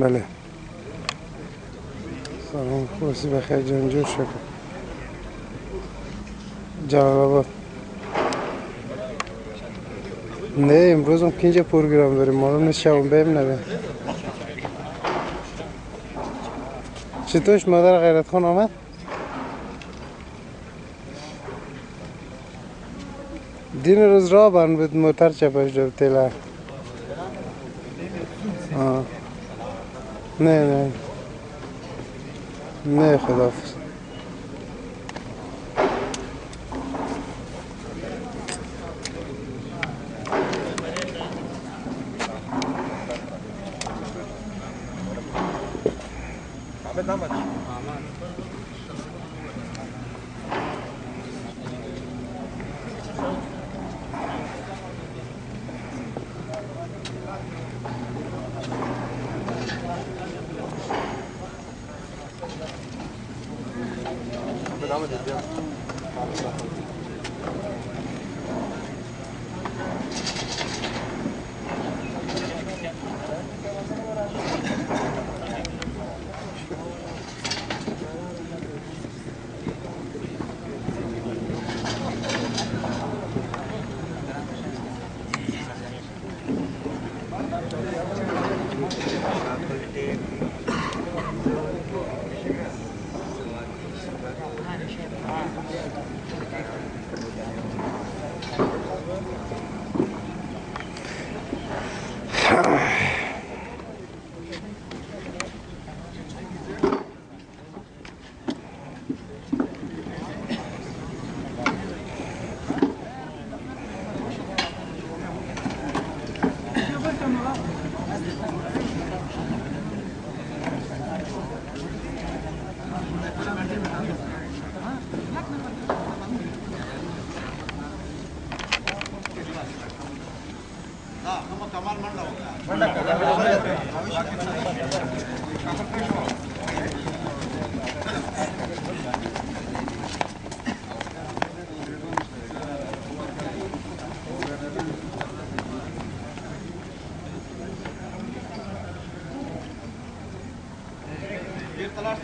بله سلام خوشی بخیر جنجور شکر شد. آباد نه امروز هم کنجا پروگرام داریم معلوم نیست شبون بیم نبیم چطورش مادر غیرت خان آمد؟ دین روز را بند بود موتر چپش دو Ναι, ναι. Ναι, έχω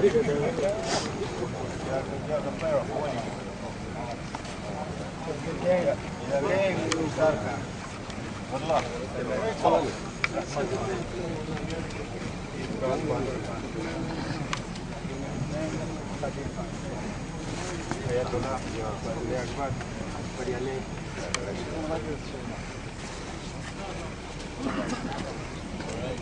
والله خلاص Thank you.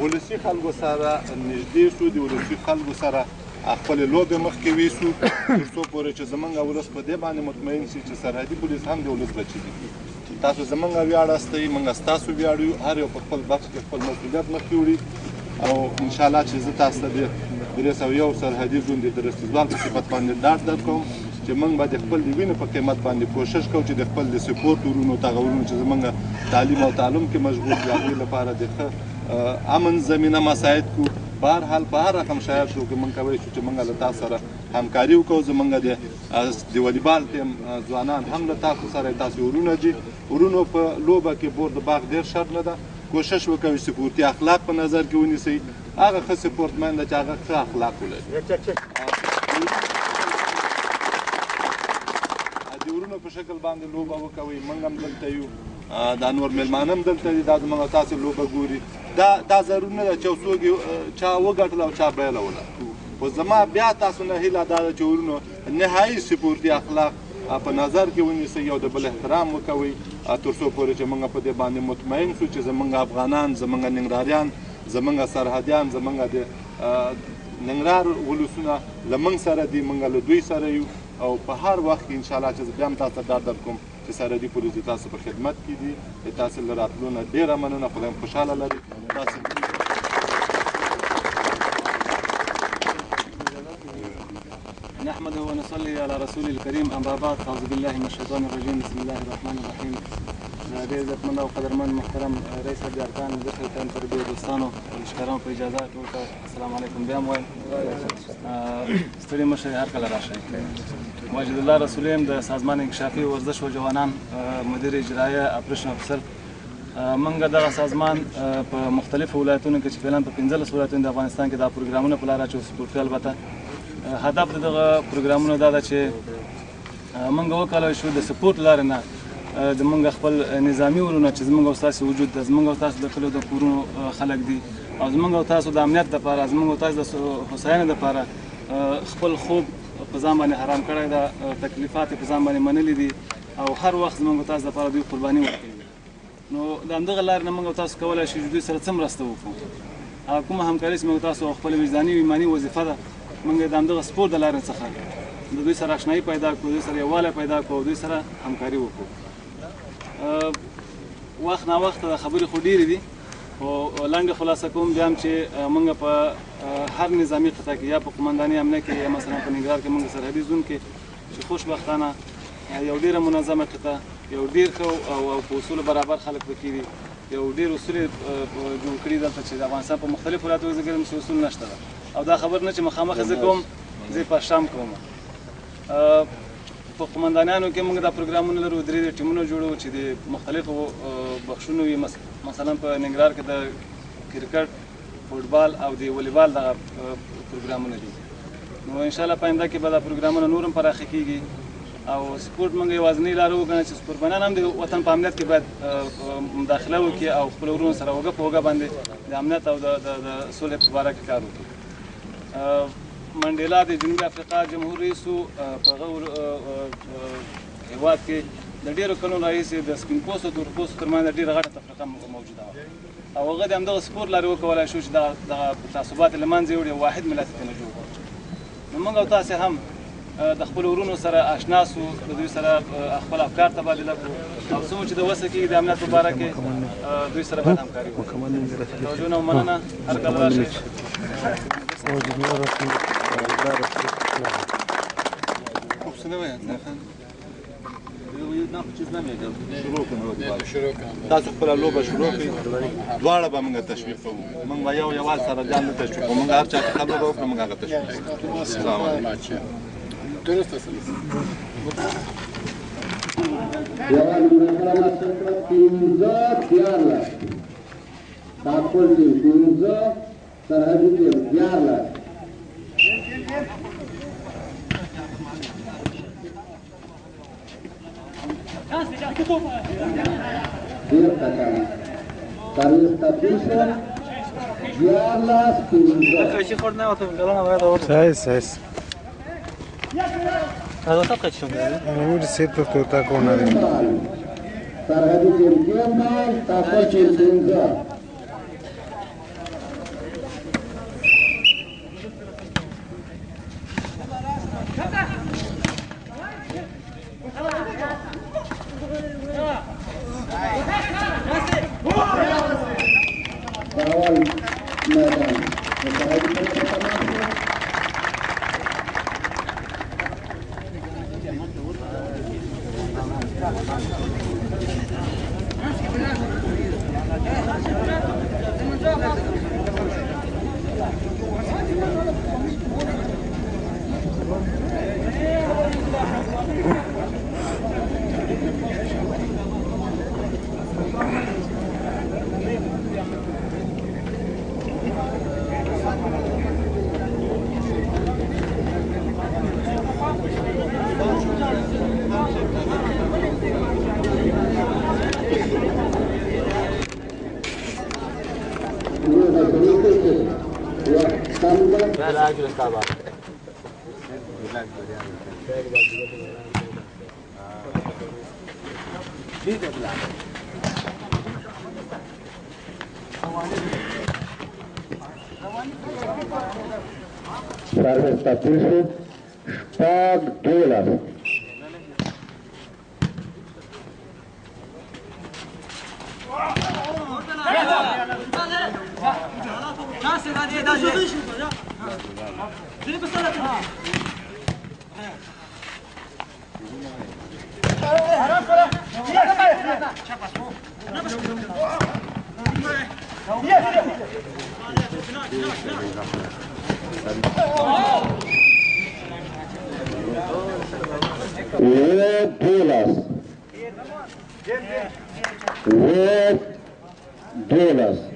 ولسی خلکو سره نږدې شو د ولسی خلکو سره خپل لوب مخکې ویسو ترڅو پورې چې زمونږ ولس په دې باندې مطمئن شي چې سرحدي پولیس هم د ولس بچی دي تاسو زمونږ ویاړ استئ موږ ستاسو ویاړ یو هر یو په خپل بخش کې خپل مسؤلیت مخکې وړي او ان شاء الله چې زه تاسو ته د درې سوه یو سرحدي ژوند د درستیزوال په صفت باندې ډاډ درکوم چې موږ به د خپل د وینې په قیمت باندې کوشش کوو چې د خپل د سپورت ورونو تغورونو چې زمونږ تعلیم او تعلم کې مشغول دي هغوی لپاره د ښه امن زمینه مساعد کو بهر حال په هر رقم شایعاتو کې موږ کولی شو چې موږ له تاسو سره همکاري وکړو زموږ د د والیبال ټیم ځوانان هم له تاسو سره تاسو ورونه دي ورونو په لوبه کې بور د باغ ډېر شر نه ده کوشش وکړئ چې سپورتي اخلاق په نظر کې ونیسئ هغه ښه سپورتمن ده چې هغه ښه اخلاق ولري د ورونو په شکل باندې لوبه وکوئ موږ هم دلته یو دا نور میلمانه هم دلته دي دا زموږ تاسو لوبه ګوري دا دا ضرور نه ده چې څوک چا وګټل او چا بایلول خو زما بیا تاسو نه هیله دا ده چې ورونو نهایي سپورتي اخلاق په نظر کې ونیسئ یو د بل احترام وکوئ تر څو پورې چې موږ په دې باندې مطمئن شو چې زموږ افغانان زموږ ننګراریان زموږ سرحدیان زموږ د ننګرهار ولسونه لمنګ سره دی منګل دوی سره یو او په هر وخت ان شاء الله چې بیا هم تاسو ته در کوم چې سره دی پولیس تاسو په خدمت کې دي تاسو لراتلو نه ډیره مننه خدای خوشاله لري Rasim. نحمده ونصلي على رسول الكريم أما بعد أعوذ بالله من الشيطان الرجيم بسم الله الرحمن الرحيم ډېر عزتمند او قدرمن محترم رئیس صاحب ارکان د سلطان پر دې دوستانو ښکارم په اجازه ټول ته السلام علیکم بیا مو ستړي مشه هر کله راشي مجد الله رسولیم د سازمان انکشافي ورزش او جوانان مدیر اجرایه اپریشن افسر منګه دغه سازمان په مختلفو ولایتونو کې چې فعلاً په 15 ولایتونو د افغانستان کې دا پروګرامونه په لار اچو سپورت البته هدف دغه پروګرامونو دا ده چې منګه وکاله شو د سپورت لار نه د منګه خپل نظامی ولونه چې زمونږ او تاسو وجود د زمونږ او تاسو د کلو د کورونو خلک دي او زمونږ او تاسو د امنیت لپاره زمونږ او تاسو د حسین لپاره خپل خوب په ځان باندې حرام کړی دا تکلیفات په ځان باندې منلي دي او هر وخت زمونږ او تاسو لپاره دوی قرباني ورکوي نو د همدغه لارې نه موږ تاسو کولی شو چې دوی سره څه مرسته وکړو هغه کومه همکاري چې موږ تاسو خپل وجداني او ایماني وظیفه ده موږ د همدغه سپور د لارې څخه د دوی سره آشنایي پیدا کړو دوی سره یووالی پیدا کړو دوی سره همکاري وکړو وخت نا وخت د خبرې خو ډېرې دي خو لنډه خلاصه کوم بیا هم چې موږ په هر نظامی قطعه کې یا په قمنداني امنه کې یا مثلا په ننګرهار کې موږ سرحدي زون کې چې خوشبختانه یو ډېره منظمه قطعه یو ډیر خو او په اصول برابر خلک پکې دي یو ډیر اصول جوړ کړی دلته چې د افغانستان په مختلفو ولایتو کې ګرم اصول نشته ده او دا خبر نه چې مخامخ زه کوم زه په شام کوم په قومندانانو کې موږ دا پروګرامونه لرو درې ټیمونه جوړو چې د مختلفو بخښونو وي مثلا په ننګرهار کې د کرکټ فوټبال او د والیبال دغه پروګرامونه دي نو ان شاء الله پاینده کې به دا پروګرامونه نورم پراخ کیږي او سپورت موږ یوازنی لار وګڼو چې سپورتمنان هم د وطن په امنیت کې باید مداخله وکړي او خپل ورونو سره وګه په وګه باندې د امنیت او د سولې په باره کې کار وکړي منډېلا د جنوبي افریقا جمهور رئیس په هېواد کې د ډیرو کلونو راهیسې د سپین پوستو تور پوستو ترمنځ ډیره غټه تفرقه موجوده وه او هغه د همدغه سپور لارې وکولی شو چې دغه تعصبات یې له منځه یوړي واحد ملت یې نه جوړ کړو نو موږ او تاسې هم د خپل ورونو سره آشنا سو د دوی سره خپل افکار تبادله کو او څومره چې د وسه کې د امنیت په اړه کې دوی سره باندې همکاري وکړو توجه نو مننه هر کله راشي او د نور رسول الله خوب سنوي تاسو خپل لوبه شروع کړئ دواړه به موږ تشویق کوو موږ به یو یو سره ځان تشویق کوو موږ هر چا ته خبره وکړو موږ هغه تشویق کوو Dönüştesiniz. Yalan bırakalamazsınlar. İmza diyarlar. Takbul diyeyim. İmza sarhadi diyeyim. Diyarlar. Bir takam. Tarihta pişer. Diyarlar. İmza. Kaşı kornaya oturup. Kalan havaya doğru. Sayıs sayıs. Agora está feito, senhor. O receita está com nada. Está reduzindo o tempo, está curtindo o tempo. gracias, estaba. Bolas. Bolas.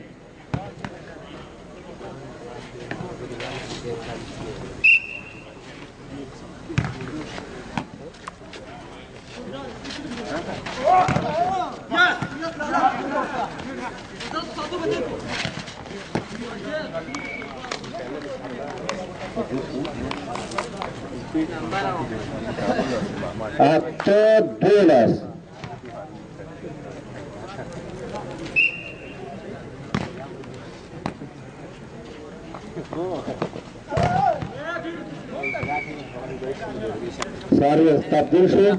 Até Bulas. Sarı, tapdırışı.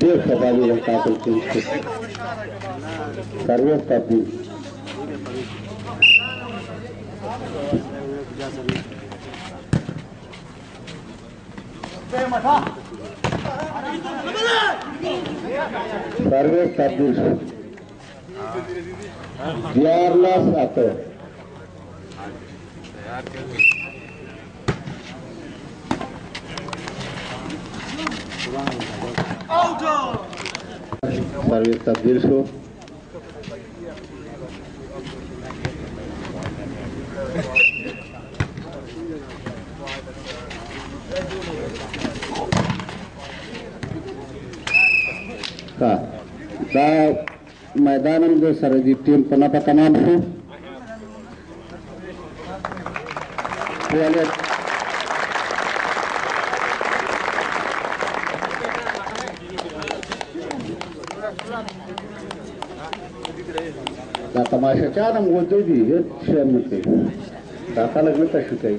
ډېر سوال یې تاسو ته سروس تاسو service तब्दील जीआरलास आते Servis मैदान में जो सरजी टीम पना नाम है तमाशाच्या आरंभ दी हे शहर मध्ये काका लागलं तशी काही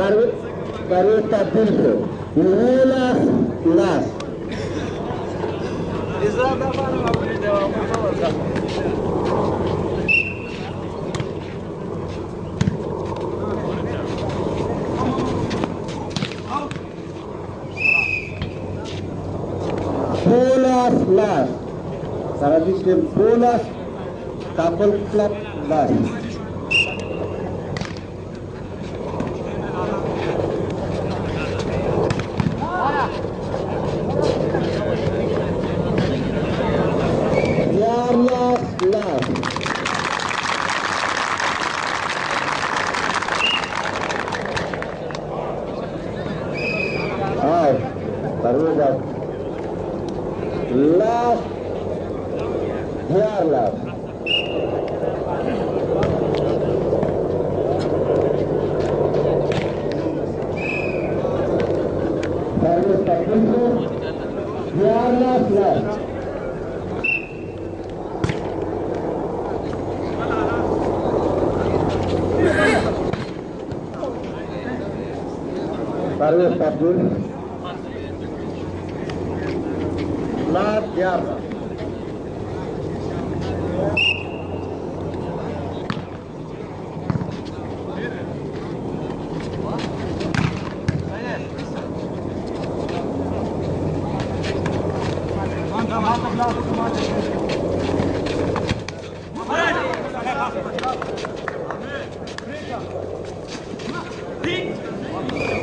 é Carlos Tapilco, Nicolás Las. bolas last. Sarabis game bolas, couple club last. Bunlar Diyarbakır.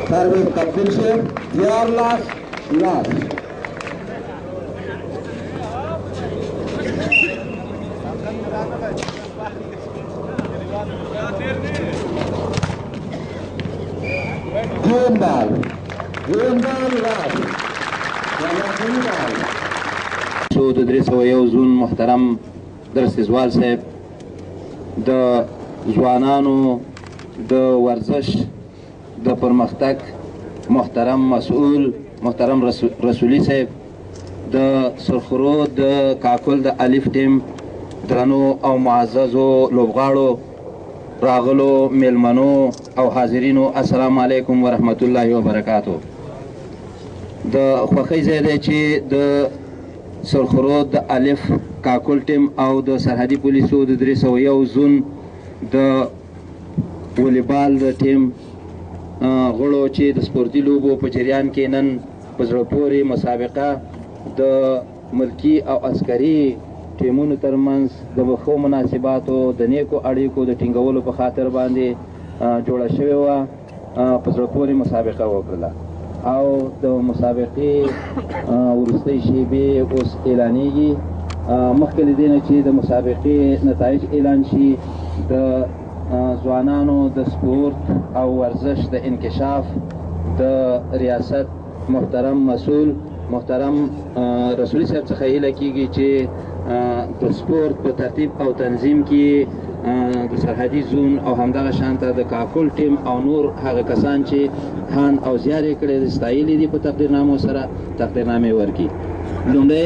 Servis kapışı, diyarlar, lar. محترم درسیزوال صاحب د ځوانانو د ورزش د پرمختګ محترم مسؤول محترم رسولی صاحب د سرخرو د کاکل د الف ټیم درنو او معززو لوبغاړو راغلو میلمنو او حاضرینو السلام علیکم ورحمت الله وبرکاتو د خوښۍ ځای دی چې د سرخرود د الف کاکل ټیم او د سرحدي پولیسو د درې سوه یو زون د والیبال د ټیم غړو چې د سپورتي لوبو په جریان کې نن په زړه پورې مسابقه د ملکی او عسکري ټیمونو ترمنځ د ښو مناسباتو د نیکو اړیکو د ټینګولو په خاطر باندې جوړه شوې وه په زړه پورې مسابقه وکړله او د مسابقې ورستۍ شیبې اوس اعلانېږي مخکې له دې نه چې د مسابقې نتایج اعلان شي د ځوانانو د سپورت او ورزش د انکشاف د ریاست محترم مسول محترم رسولي صاحب څخه هیله کیږي چې د سپورت په ترتیب او تنظیم کې د سرحدي زون او همدغه شانته د کاکل ټیم او نور هغه کسان چې هان او زیارې کړې د ستایلې دي په تقدیرنامو سره تقدیرنامې ورکي لومړی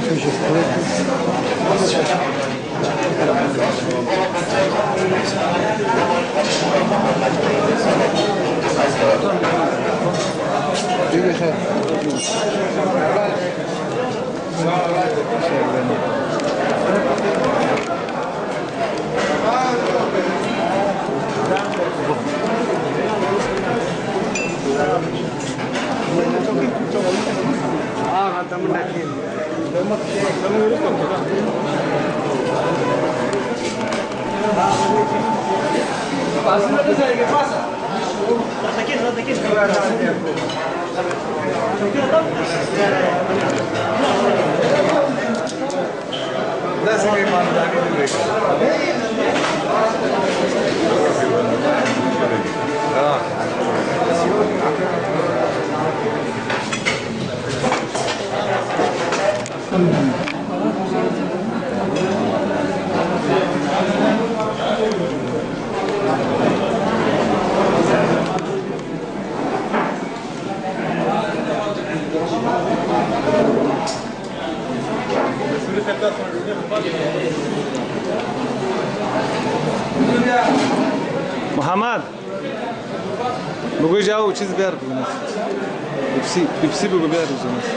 cože, cože. possível governo, Zuma? Né?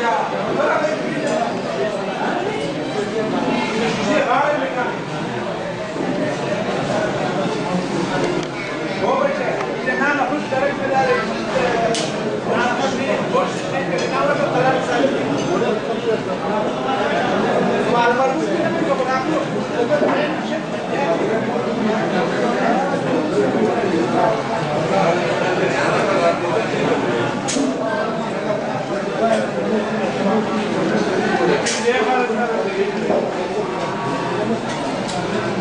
Thank you.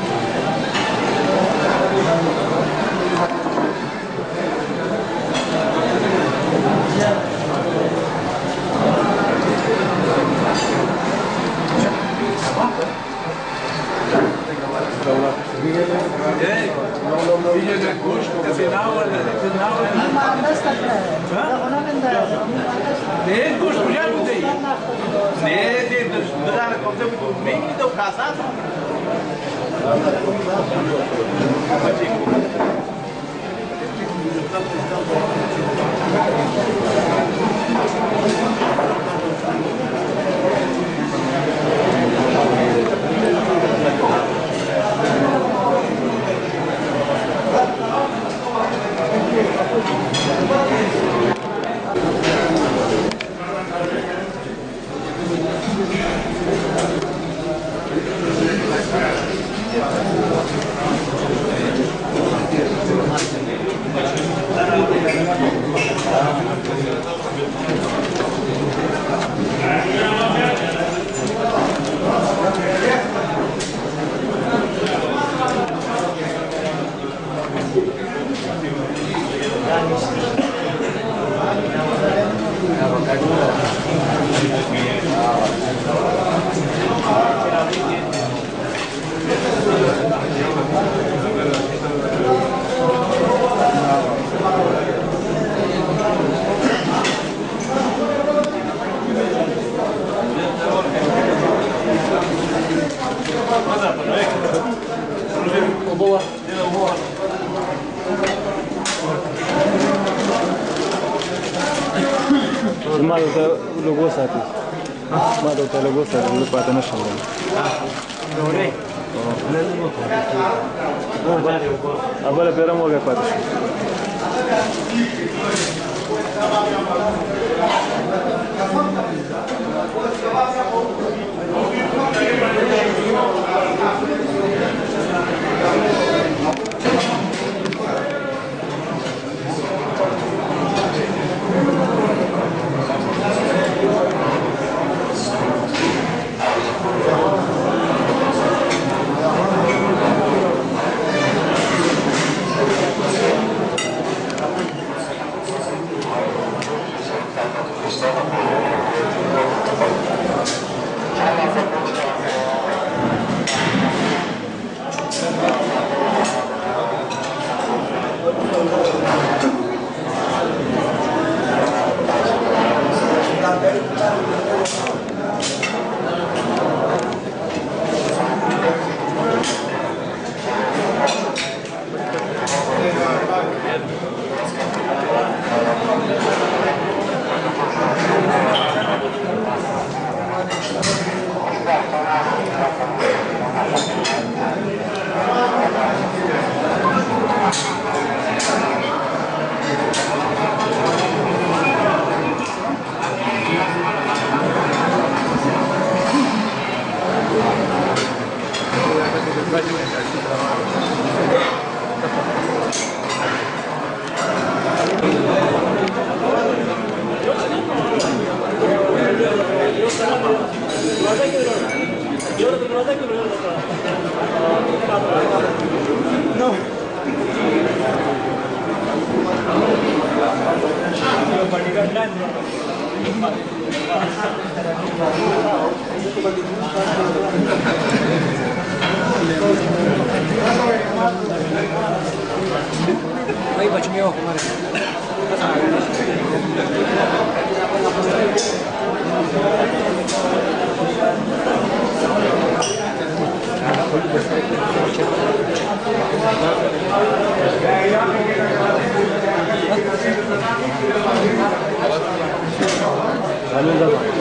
何だろう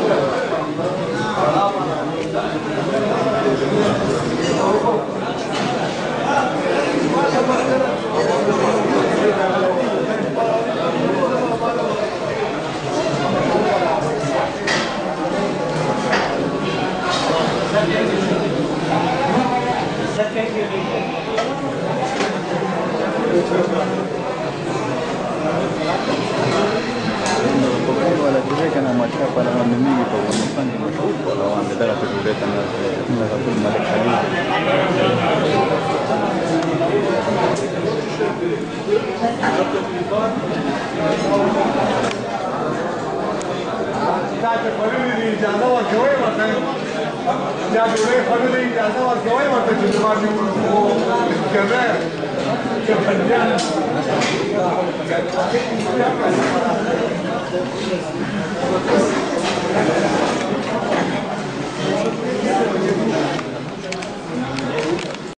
Obrigado.